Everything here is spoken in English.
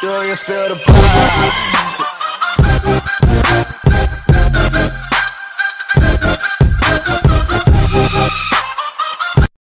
Do you feel the vibes?